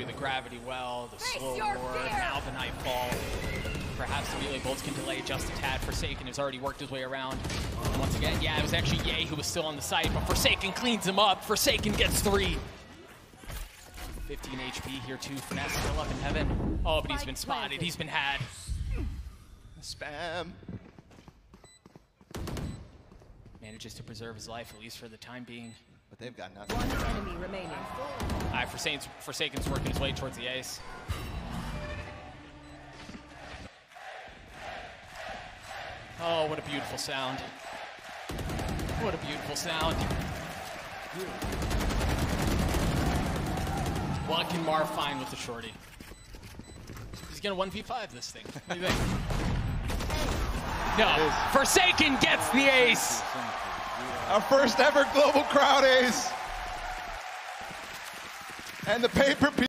through the gravity well, the slow ward, now the nightfall. Perhaps Amelia Bolts can delay just a tad. Forsaken has already worked his way around. And once again, yeah, it was actually yay who was still on the site, but Forsaken cleans him up. Forsaken gets three. 15 HP here too. Finesse still up in heaven. Oh, but he's been spotted. He's been had. Spam. Manages to preserve his life, at least for the time being. But they've got nothing. One enemy remaining. Alright, Forsaken's, Forsaken's working his way towards the ace. Oh, what a beautiful sound. What a beautiful sound. What can Marv find with the shorty? He's gonna 1v5 this thing. What do you think? No, Forsaken gets the ace! Our first ever global crowd ace. And the paper